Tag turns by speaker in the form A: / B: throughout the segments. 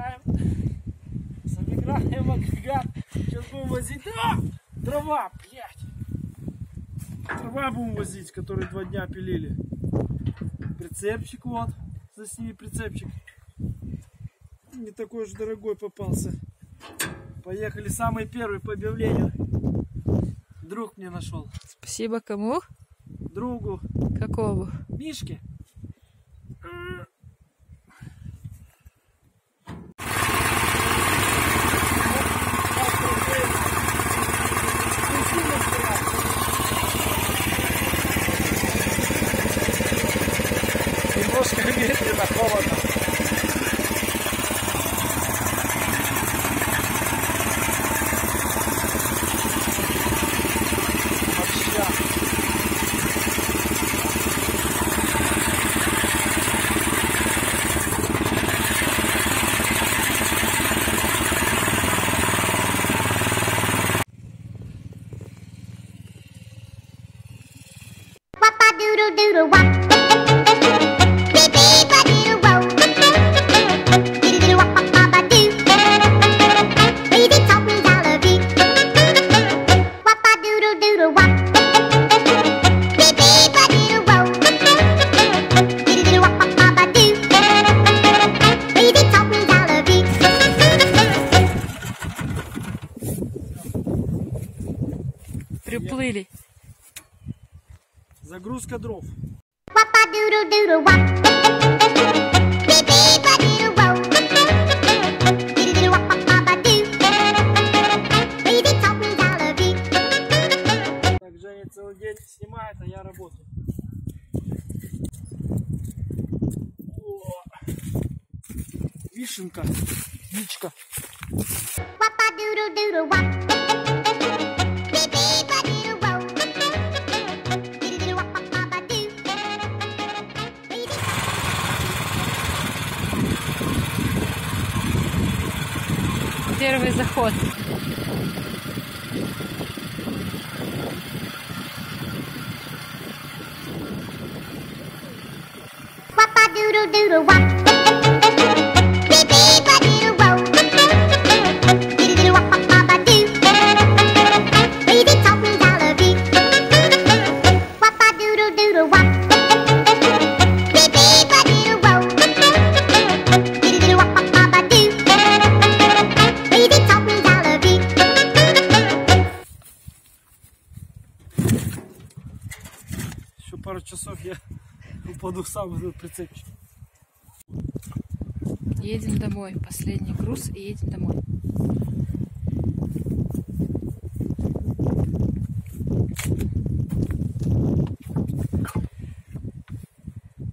A: Собираем. Собираем агрегат. Сейчас будем возить. А! Дрова, блядь. Дрова будем возить, которые два дня пилили. Прицепчик вот. Засни прицепчик. Не такой уж дорогой попался. Поехали самый первый по объявлению. Друг мне нашел.
B: Спасибо кому?
A: Другу.
B: Какому?
A: Мишке. Немножко ветрено, холодно. Вообще.
C: All of you.
A: Так, Женя целый день снимает, а я работаю. Вишенка, Вичка.
B: Первый заход.
C: Doodle doodle wop.
A: Часов я упаду сам в этот прицепчик.
B: Едем домой. Последний груз и едем домой.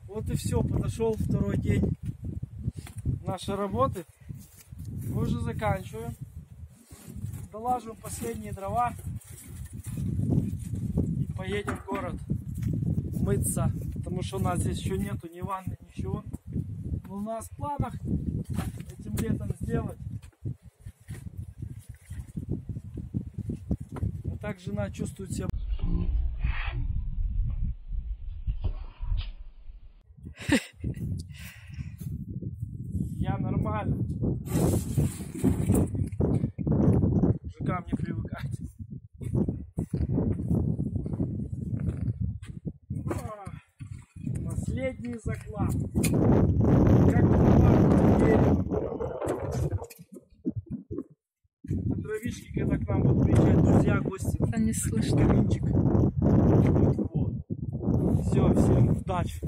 A: Вот и все, подошел второй день нашей работы. Мы уже заканчиваем. Долаживаем последние дрова и поедем в город мыться, потому что у нас здесь еще нету ни ванны, ничего. Но у нас в планах этим летом сделать. А так жена чувствует себя Я нормально. Мужикам не привыкать. А, Последний заклад. Как бумажный дерево. Дровишки, когда к нам будут приезжать друзья, гости.
B: А не слышно.
A: Каминчик. Вот. Все, всем удачи.